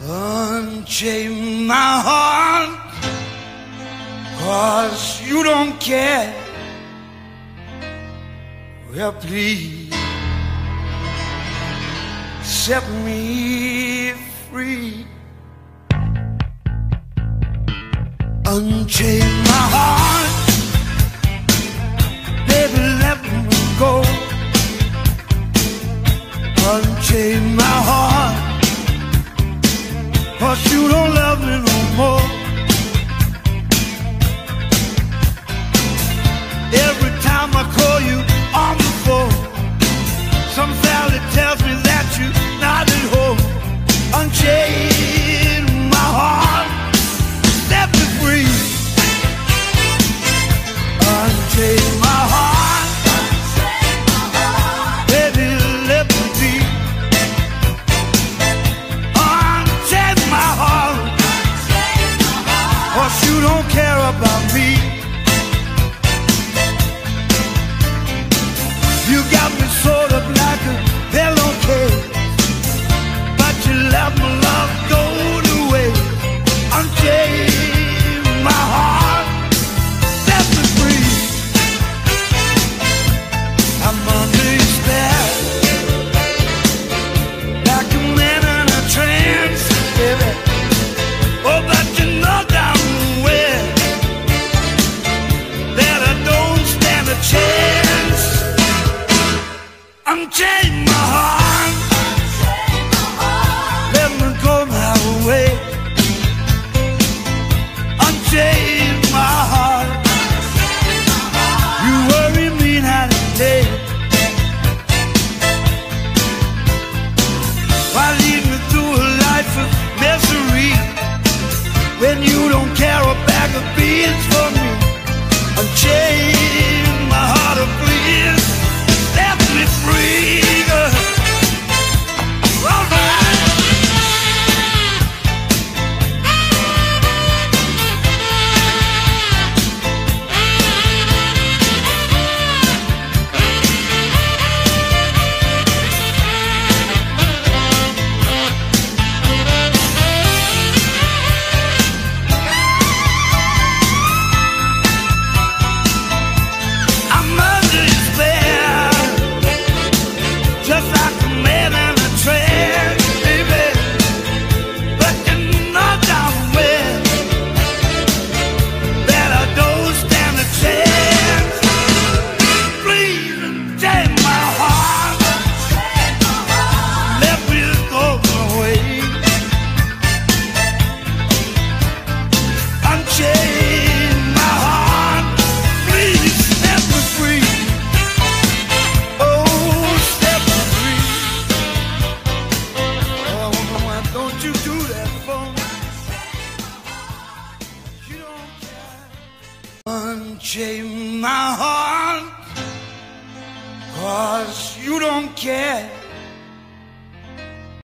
Unchain my heart Cause you don't care. Well please Set me free. Unchain my heart Baby let me go. Unchain my heart. But you don't love me no more. Every time I call you care about me. Unchain my heart. Let me go my way. Unchain my heart. You worry me night and day. Why lead me through a life of misery when you don't care? Shame my heart. Cause you don't care.